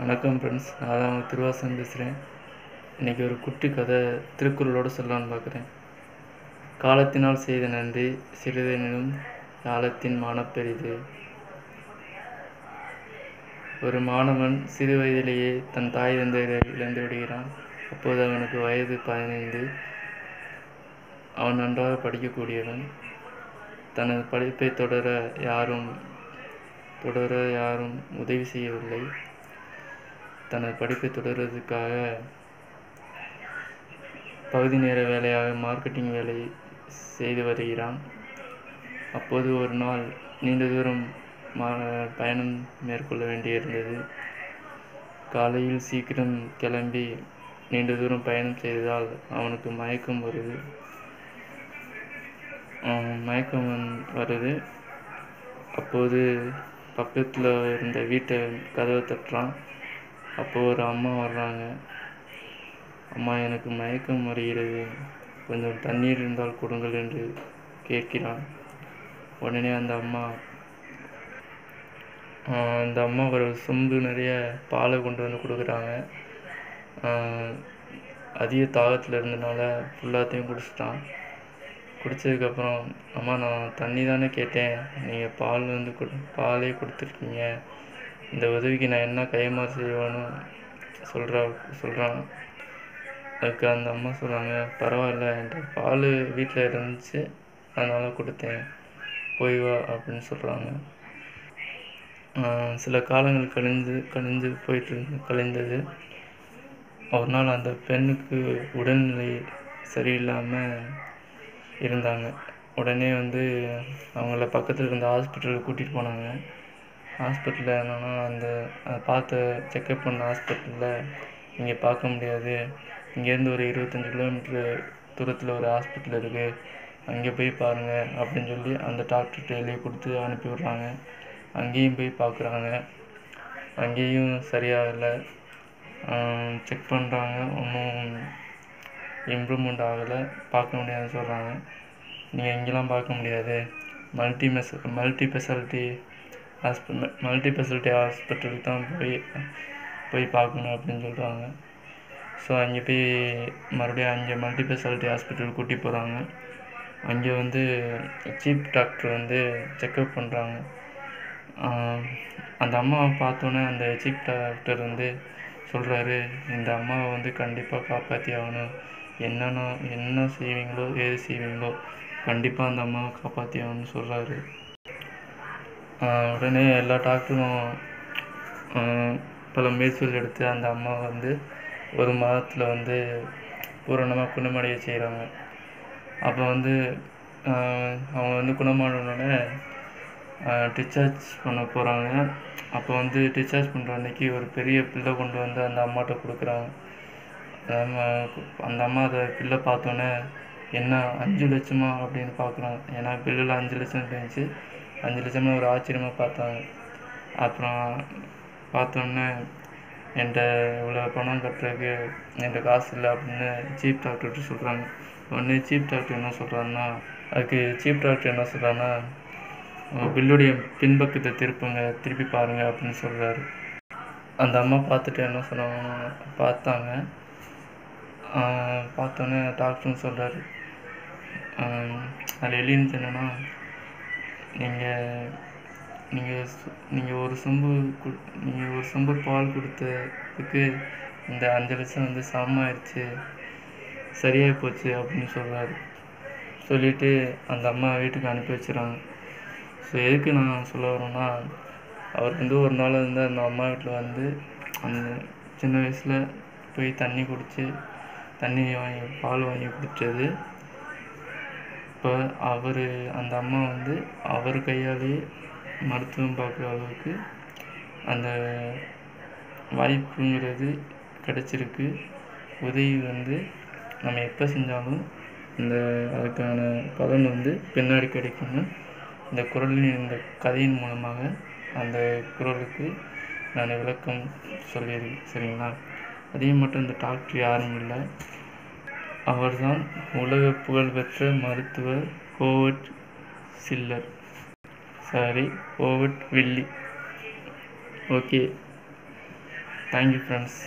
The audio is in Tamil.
வணக்கம் ஃப்ரெண்ட்ஸ் நான் தான் உங்கள் திருவாசன் பேசுகிறேன் இன்றைக்கி ஒரு குட்டி கதை திருக்குறளோடு சொல்லலான்னு பார்க்குறேன் காலத்தினால் செய்த நன்றி சிறிதெனினும் காலத்தின் மானப்பெரிது. ஒரு மாணவன் சிறு வயதிலேயே தன் தாய் தந்தையரை இழந்து விடுகிறான். அப்போது அவனுக்கு வயது பதினைந்து. அவன் நன்றாக படிக்கக்கூடியவன். தனது படிப்பை தொடர யாரும் தொடர யாரும் உதவி செய்யவில்லை. தனது படிப்பை தொடர்வதற்காக பகுதி நேர வேலையாக மார்க்கெட்டிங் வேலை செய்து வருகிறான். அப்போது ஒரு நாள் நீண்ட தூரம் மா பயணம் மேற்கொள்ள வேண்டியிருந்தது. காலையில் சீக்கிரம் கிளம்பி நீண்ட தூரம் பயணம் செய்ததால் அவனுக்கு மயக்கம் வருது. மயக்கம் வருது. அப்போது பக்கத்தில் இருந்த வீட்டை கதவை தட்டுறான். அப்போ ஒரு அம்மா வர்றாங்க. அம்மா எனக்கு மயக்கம் வருகிறது. கொஞ்சம் தண்ணீர் இருந்தால் கொடுங்கள் என்று கேட்கிறான். உடனே அந்த அம்மா அந்த அம்மா ஒரு சொம்பு நிறைய பாலை கொண்டு வந்து கொடுக்குறாங்க. அதிக தாகத்தில் இருந்தனால ஃபுல்லாத்தையும் குடிச்சிட்டான். குடித்ததுக்கப்புறம் அம்மா நான் தண்ணி தானே கேட்டேன். நீங்கள் பால் வந்து கொடு பாலே கொடுத்துருக்கீங்க. இந்த உதவிக்கு நான் என்ன கையமாக செய்வேன்னு சொல்கிறா சொல்கிறான் அதுக்கு அந்த அம்மா சொல்கிறாங்க பரவாயில்ல என்கிட்ட பால் வீட்டில் இருந்துச்சு அதனால் கொடுத்தேன். போய் வா அப்படின்னு சொல்கிறாங்க சில காலங்கள் கழிந்து கழிஞ்சு போயிட்டு கழிந்தது. ஒரு நாள் அந்த பெண்ணுக்கு உடல்நிலை சரியில்லாமல் இருந்தாங்க. உடனே வந்து அவங்கள பக்கத்தில் இருந்த ஹாஸ்பிட்டலுக்கு கூட்டிகிட்டு போனாங்க. ஹாஸ்பிட்டலில் என்னென்னா அந்த அதை பார்த்து செக்கப் பண்ண ஹாஸ்பிட்டலில் இங்கே பார்க்க முடியாது. இங்கேருந்து ஒரு இருபத்தஞ்சி கிலோமீட்ரு தூரத்தில் ஒரு ஹாஸ்பிட்டல் இருக்குது அங்கே போய் பாருங்கள் அப்படின்னு சொல்லி அந்த டாக்டர்கிட்ட எழுதி கொடுத்து அனுப்பி விட்றாங்க. அங்கேயும் போய் பார்க்குறாங்க. அங்கேயும் சரியாகலை செக் பண்ணுறாங்க. ஒன்றும் இம்ப்ரூவ்மெண்ட் ஆகலை. பார்க்க முடியாதுன்னு சொல்கிறாங்க. நீங்கள் இங்கெல்லாம் பார்க்க முடியாது. Multi mess multi speciality hospital multi facility ஹாஸ்பிட்டலுக்கு தான் போய் போய் பார்க்கணும் அப்படின்னு சொல்கிறாங்க ஸோ அங்கே போய் மறுபடியும் அங்கே மல்டி ஃபெசிலிட்டி ஹாஸ்பிட்டல் கூட்டி போகிறாங்க அங்கே வந்து சீப் டாக்டர் வந்து செக்கப் பண்ணுறாங்க அந்த அம்மாவை பார்த்தோன்னே அந்த சீப் டாக்டர் வந்து சொல்கிறாரு இந்த அம்மாவை வந்து கண்டிப்பாக காப்பாற்றி ஆகணும். என்னென்ன என்ன செய்வீங்களோ ஏது செய்வீங்களோ கண்டிப்பாக அந்த அம்மாவை காப்பாற்றி ஆகணும்னு சொல்கிறாரு உடனே எல்லா டாக்டரும் பல முயற்சிகள் எடுத்து அந்த அம்மாவை வந்து ஒரு மாதத்தில் வந்து பூரணமாக குணமடைய செய்கிறாங்க அப்போ வந்து அவங்க வந்து குணமானோடனே டிஸ்சார்ஜ் பண்ண போகிறாங்க அப்போ வந்து டிஸ்சார்ஜ் பண்ணுற அன்றைக்கி ஒரு பெரிய பில்லை கொண்டு வந்து அந்த அம்மாட்ட கொடுக்குறாங்க. அந்த அம்மா அதை பில்லை பார்த்தோன்னே என்ன அஞ்சு லட்சமா அப்படின்னு பார்க்குறாங்க ஏன்னா பில்லில் அஞ்சு லட்சம் இருந்துச்சு. அஞ்சு லட்சம்னு ஒரு ஆச்சரியமாக பார்த்தாங்க. அப்புறம் பார்த்தோன்னே என்கிட்ட இவ்வளோ பணம் கட்டுறதுக்கு என்கிட்ட காசு இல்லை அப்படின்னு சீப் டாக்டர்கிட்ட சொல்கிறாங்க உடனே சீப் டாக்டர் என்ன சொல்கிறாங்கன்னா அதுக்கு சீப் டாக்டர் என்ன சொல்கிறாங்கன்னா பில்லுடைய பின்பக்கத்தை திருப்புங்க திருப்பி பாருங்கள் அப்படின்னு சொல்கிறாரு அந்த அம்மா பார்த்துட்டு என்ன சொன்னாங்கன்னா பார்த்தாங்க. பார்த்தோன்னே டாக்டர்னு சொல்கிறாரு அதில் எழுதினது என்னென்னா நீங்கள் நீங்கள் நீங்கள் ஒரு சொம்பு நீங்கள் ஒரு சொம்பு பால் கொடுத்ததுக்கு இந்த அஞ்சு லட்சம் வந்து சமமாயிடுச்சு சரியாகி போச்சு அப்படின்னு சொல்கிறாரு சொல்லிவிட்டு அந்த அம்மா வீட்டுக்கு அனுப்பி வச்சுறாங்க. ஸோ எதுக்கு நான் சொல்ல வரேன்னா அவர் வந்து ஒரு நாள் வந்து அந்த அம்மா வீட்டில் வந்து அந்த சின்ன வயசில் போய் தண்ணி குடித்து தண்ணி வாங்கி பால் வாங்கி குடித்தது இப்போ அவர் அந்த அம்மா வந்து அவர் கையாலேயே மருத்துவம் பார்க்குற அளவுக்கு அந்த வாய்ப்புங்கிறது கிடச்சிருக்கு. உதவி வந்து நம்ம எப்போ செஞ்சாலும் இந்த அதுக்கான பலன் வந்து பின்னாடி கிடைக்கும்னு இந்த குரலின் இந்த கதையின் மூலமாக அந்த குரலுக்கு நான் விளக்கம் சொல்லியிருக்கேன் சரிங்களா? அதே மட்டும் இந்த டாக்டர் யாரும் இல்லை. அவர்தான் உலக புகழ்பெற்ற மருத்துவர் Howard Chiller. Sorry Howard Willy. Okay thank you friends